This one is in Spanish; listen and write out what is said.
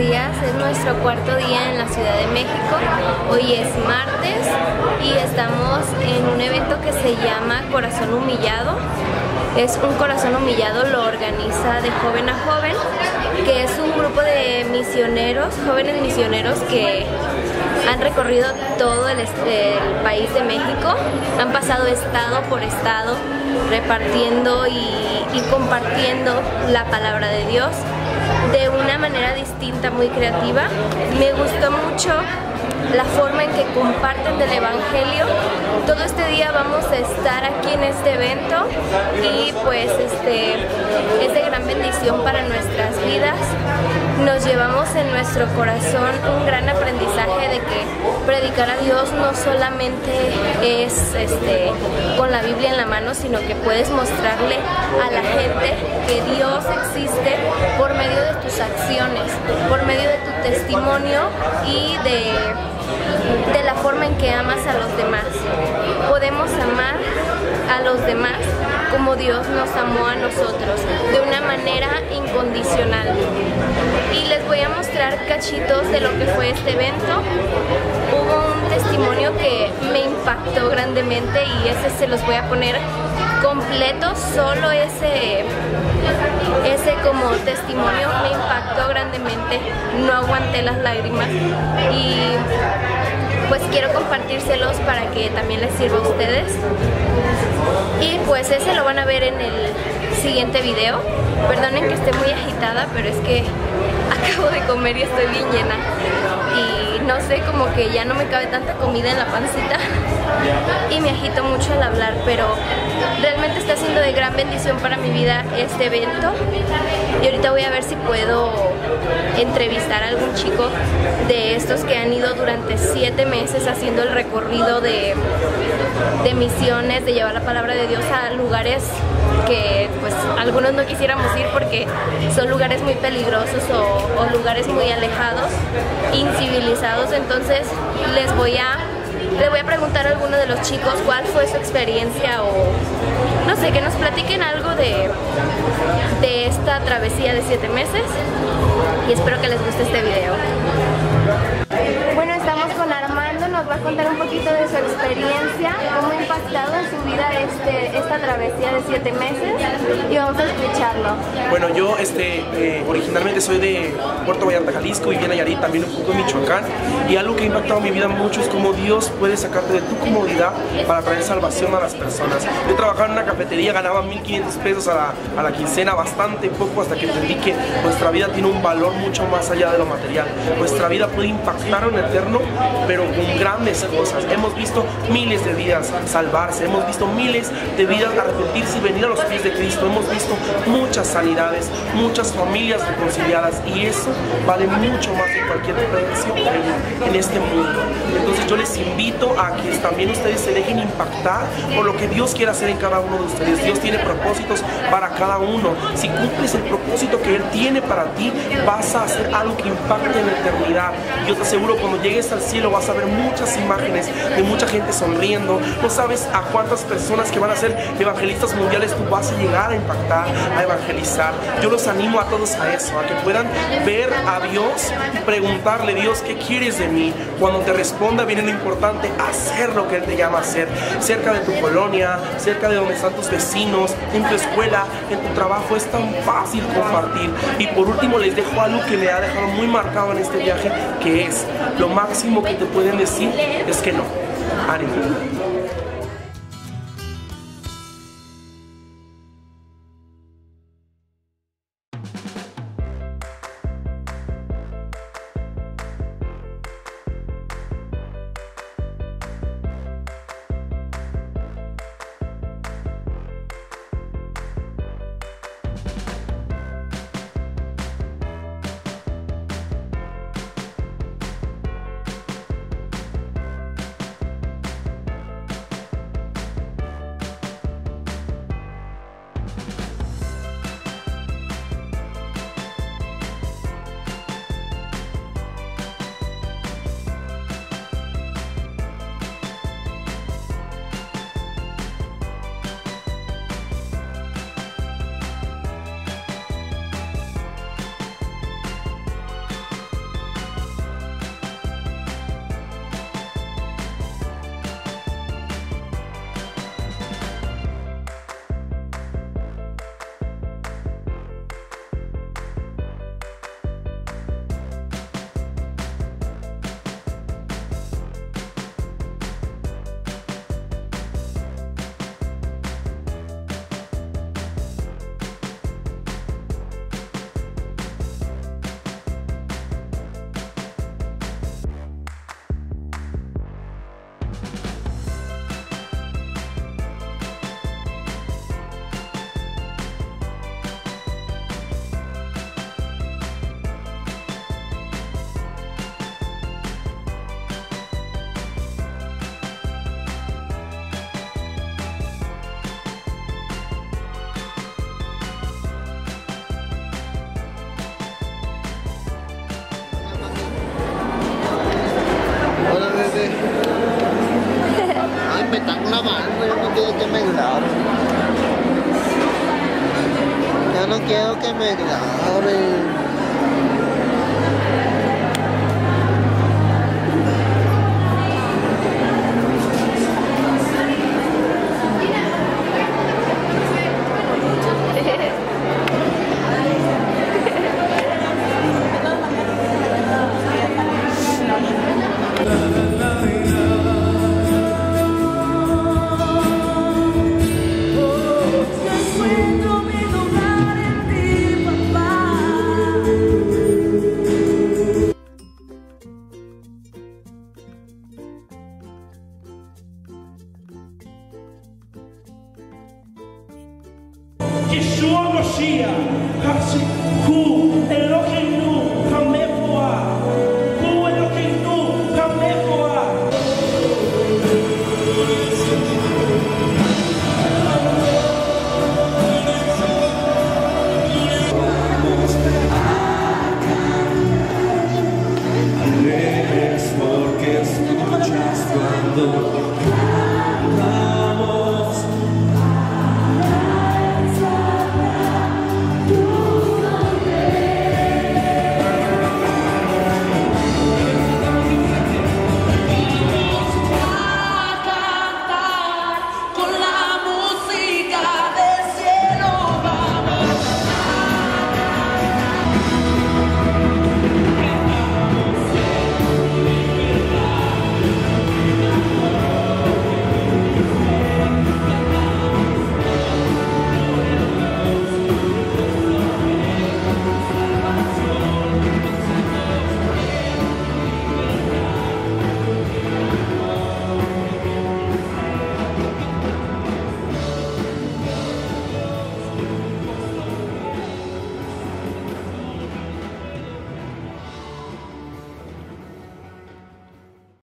Es nuestro cuarto día en la Ciudad de México. Hoy es martes y estamos en un evento que se llama Corazón Humillado. Es un corazón humillado, lo organiza de joven a joven, que es un grupo de misioneros, jóvenes misioneros que han recorrido todo el, país de México, han pasado estado por estado repartiendo y compartiendo la palabra de Dios de una manera distinta, muy creativa. Me gustó mucho la forma en que comparten del Evangelio. Todo este día vamos a estar aquí en este evento y pues este es de gran bendición para nuestras vidas. Nos llevamos en nuestro corazón un gran aprendizaje de que predicar a Dios no solamente es este, con la Biblia en la mano, sino que puedes mostrarle a la gente que Dios existe por medio de tus acciones, por medio de tu testimonio y de de la forma en que amas a los demás. Podemos amar a los demás como Dios nos amó a nosotros, de una manera incondicional. Y les voy a mostrar cachitos de lo que fue este evento. Hubo un testimonio que me impactó grandemente y ese se los voy a poner completo, solo ese, ese como testimonio me impactó grandemente, no aguanté las lágrimas y pues quiero compartírselos para que también les sirva a ustedes. Y pues ese lo van a ver en el siguiente video. Perdonen que esté muy agitada, pero es que acabo de comer y estoy bien llena. Y no sé, como que ya no me cabe tanta comida en la pancita. Y me agito mucho al hablar, pero realmente está siendo de gran bendición para mi vida este evento. Y ahorita voy a ver si puedo entrevistar a algún chico de estos que han ido durante siete meses haciendo el recorrido de, de misiones, de llevar la palabra de Dios a lugares que pues algunos no quisiéramos ir porque son lugares muy peligrosos o, o lugares muy alejados, incivilizados, entonces les voy a le voy a preguntar a alguno de los chicos cuál fue su experiencia o no sé, que nos platiquen algo de, de esta travesía de siete meses y espero que les guste este video. Bueno, estamos con va a contar un poquito de su experiencia, cómo ha impactado en su vida este, esta travesía de siete meses y vamos a escucharlo. Bueno, yo este, eh, originalmente soy de Puerto Vallarta, Jalisco y bien Nayarit, también un poco de Michoacán y algo que ha impactado mi vida mucho es cómo Dios puede sacarte de tu comodidad para traer salvación a las personas. Yo trabajaba en una cafetería, ganaba 1.500 pesos a la, a la quincena, bastante poco hasta que entendí que nuestra vida tiene un valor mucho más allá de lo material. Nuestra vida puede impactar en eterno, pero con cosas. Hemos visto miles de vidas salvarse, hemos visto miles de vidas arrepentirse y venir a los pies de Cristo. Hemos visto muchas sanidades, muchas familias reconciliadas y eso vale mucho más de cualquier precio en este mundo. Entonces yo les invito a que también ustedes se dejen impactar por lo que Dios quiere hacer en cada uno de ustedes. Dios tiene propósitos para cada uno. Si cumples el propósito que Él tiene para ti, vas a hacer algo que impacte en la eternidad. Yo te aseguro, cuando llegues al cielo vas a ver muchas imágenes de mucha gente sonriendo. No sabes a cuántas personas que van a ser evangelistas mundiales tú vas a llegar a impactar, a evangelizar. Yo los animo a todos a eso, a que puedan ver a Dios y preguntarle, Dios, ¿qué quieres de mí? Cuando te responda viene lo importante, hacer lo que Él te llama a hacer. Cerca de tu colonia, cerca de donde están tus vecinos, en tu escuela, en tu trabajo, es tan fácil compartir. Y por último les dejo algo que me ha dejado muy marcado en este viaje, que es lo máximo que te pueden decir es que no. Ánimo. Ay, me están grabando, yo no quiero que me graben. Yo no quiero que me graben.